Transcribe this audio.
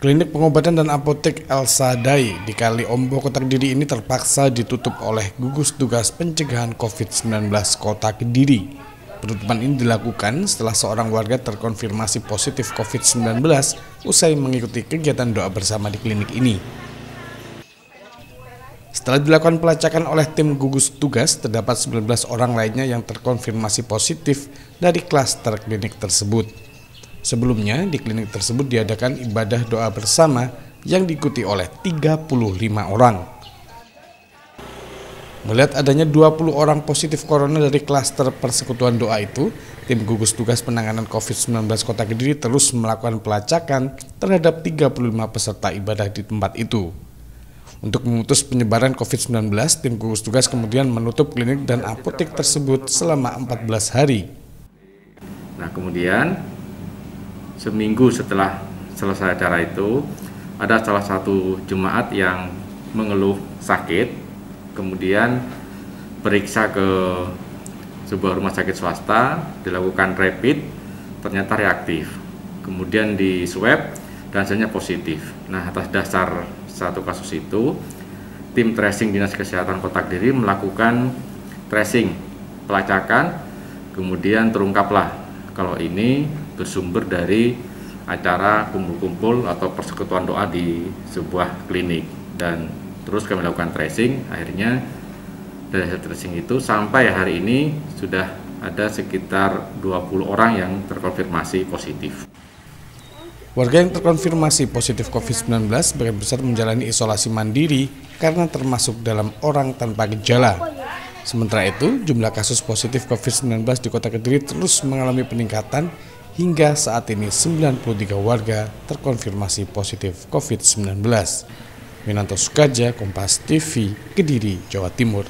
Klinik pengobatan dan apotek El Sadai di Kali Ombo Kota Kediri ini terpaksa ditutup oleh gugus tugas pencegahan COVID-19 Kota Kediri. Penutupan ini dilakukan setelah seorang warga terkonfirmasi positif COVID-19 usai mengikuti kegiatan doa bersama di klinik ini. Setelah dilakukan pelacakan oleh tim gugus tugas, terdapat 19 orang lainnya yang terkonfirmasi positif dari klaster klinik tersebut. Sebelumnya di klinik tersebut diadakan ibadah doa bersama yang diikuti oleh 35 orang. Melihat adanya 20 orang positif corona dari klaster persekutuan doa itu, tim gugus tugas penanganan COVID-19 Kota Kediri terus melakukan pelacakan terhadap 35 peserta ibadah di tempat itu. Untuk memutus penyebaran COVID-19, tim gugus tugas kemudian menutup klinik dan apotek tersebut selama 14 hari. Nah, kemudian seminggu setelah selesai acara itu ada salah satu jemaat yang mengeluh sakit kemudian periksa ke sebuah rumah sakit swasta dilakukan rapid ternyata reaktif. Kemudian di swab dan hasilnya positif. Nah atas dasar satu kasus itu tim tracing dinas kesehatan kota Kediri melakukan tracing pelacakan kemudian terungkaplah kalau ini bersumber dari acara kumpul-kumpul atau persekutuan doa di sebuah klinik dan terus kami lakukan tracing akhirnya dari hasil tracing itu sampai hari ini sudah ada sekitar 20 orang yang terkonfirmasi positif. Warga yang terkonfirmasi positif COVID-19 sebagian besar menjalani isolasi mandiri karena termasuk dalam orang tanpa gejala. Sementara itu, jumlah kasus positif COVID-19 di Kota Kediri terus mengalami peningkatan Hingga saat ini 93 warga terkonfirmasi positif COVID-19. Minanto Sukaja, Kompas TV, Kediri, Jawa Timur.